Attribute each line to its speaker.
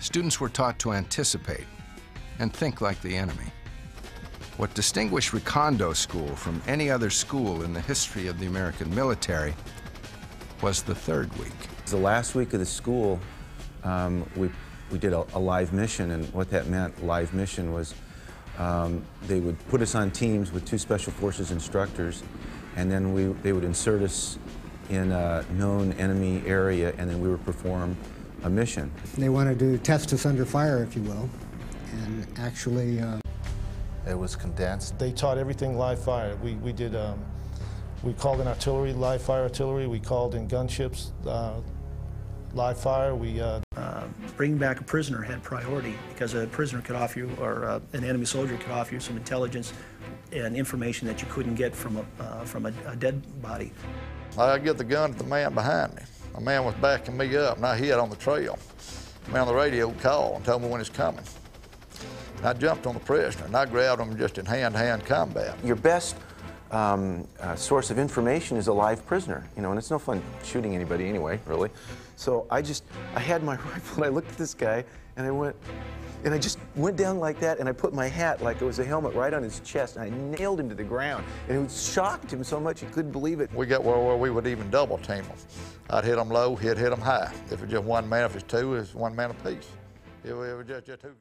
Speaker 1: students were taught to anticipate and think like the enemy. What distinguished Recondo School from any other school in the history of the American military was the third week.
Speaker 2: The last week of the school, um, we, we did a, a, live mission, and what that meant, live mission, was um, they would put us on teams with two Special Forces instructors, and then we, they would insert us in a known enemy area, and then we would perform a mission.
Speaker 3: They wanted to test us under fire, if you will, and actually... Uh...
Speaker 4: It was condensed.
Speaker 5: They taught everything live fire. We, we did, um, we called in artillery, live fire artillery. We called in gunships, uh, live fire. We uh,
Speaker 6: uh, bringing back a prisoner had priority because a prisoner could offer you, or uh, an enemy soldier could offer you some intelligence and information that you couldn't get from a, uh, from a, a, dead body.
Speaker 7: I get the gun to the man behind me. A man was backing me up, and I hid on the trail. The man on the radio called and told me when he's coming. And I jumped on the prisoner, and I grabbed him just in hand-to-hand -hand combat.
Speaker 2: Your best um, uh, source of information is a live prisoner, you know, and it's no fun shooting anybody anyway, really. So I just, I had my rifle, and I looked at this guy, and I went, and I just went down like that, and I put my hat like it was a helmet right on his chest, and I nailed him to the ground. And it shocked him so much he couldn't believe it.
Speaker 7: We got where, where we would even double team him. I'd hit him low, he'd hit him high. If it's just one man, if it's two, it's one man apiece. It, was just, just two.